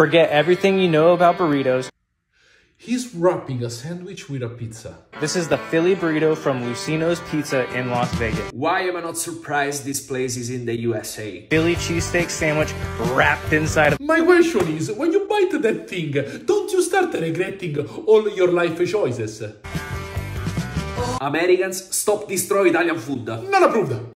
Forget everything you know about burritos. He's wrapping a sandwich with a pizza. This is the Philly burrito from Lucino's Pizza in Las Vegas. Why am I not surprised this place is in the USA? Philly cheesesteak sandwich wrapped inside of. My question is, when you bite that thing, don't you start regretting all your life choices? Americans, stop destroying Italian food. Non approved!